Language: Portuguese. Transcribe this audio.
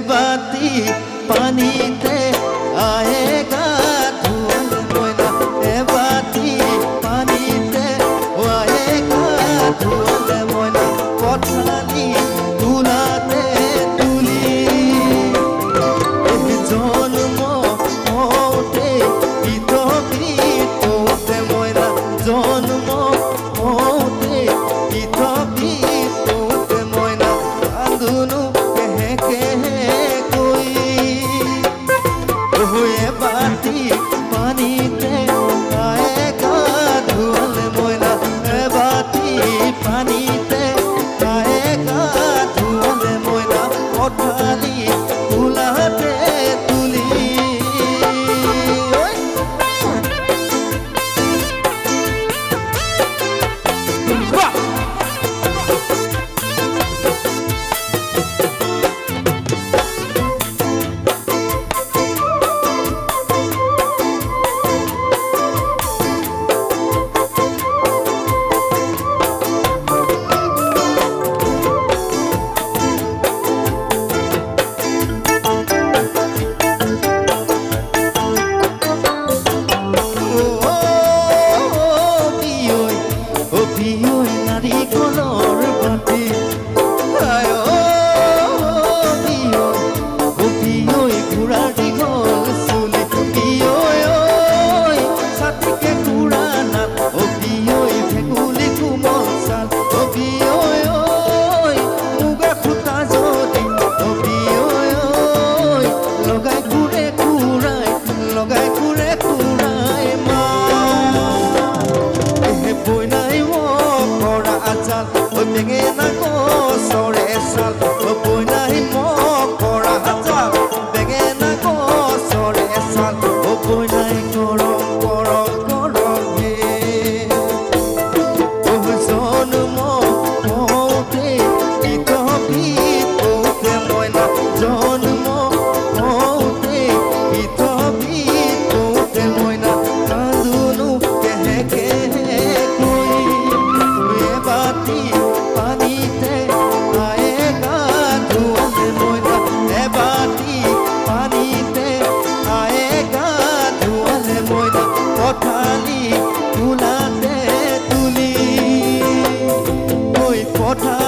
बाती पानी ते आए ruim é bom. na cor, só ressalto, põe na rimosa. water